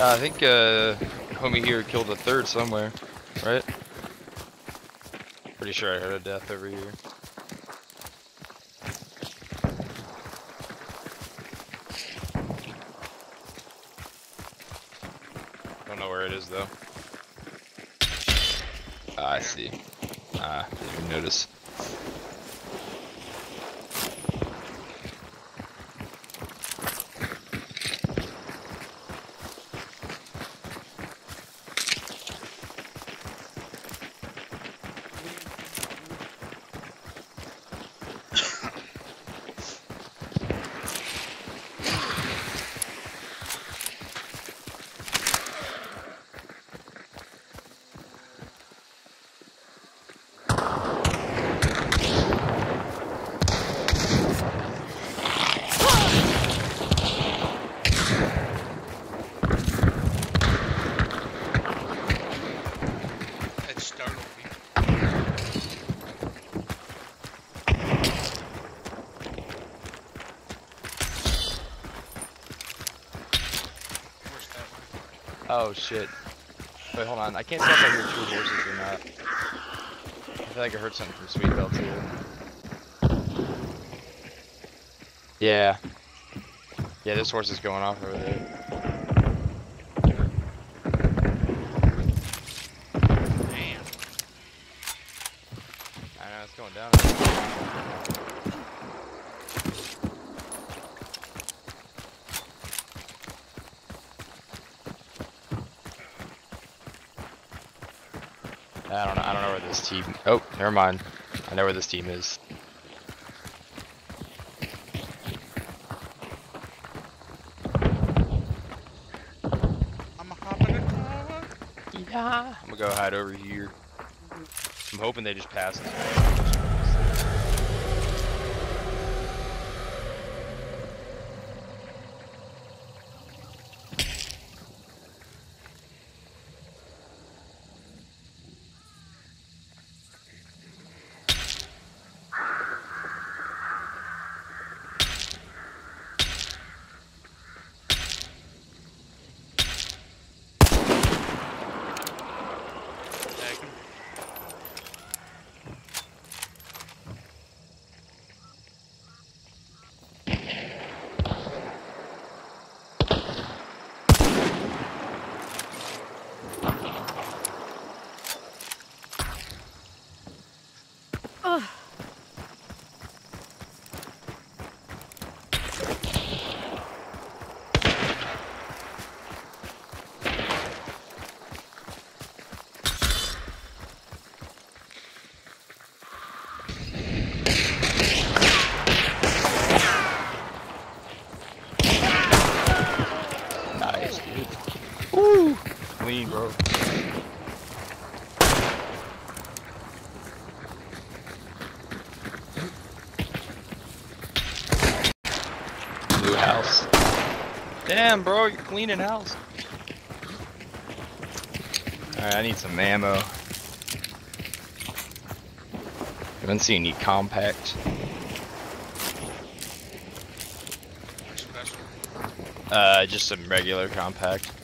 Uh, I think uh, homie here killed a third somewhere, right? Pretty sure I heard a death over here. Don't know where it is though. Ah, I see. Ah, didn't even notice. Startled me. Oh shit. Wait, hold on. I can't tell if I hear two horses or not. I feel like I heard something from Sweetbell too. Yeah. Yeah, this horse is going off over there. Damn. I know, it's going down. I don't know. I don't know where this team. Oh, never mind. I know where this team is. I'm a a car. Yeah. I'm gonna go hide over here. I'm hoping they just passed. Damn, bro, you're cleaning house. Alright, I need some ammo. I Haven't seen any compact. Uh, just some regular compact.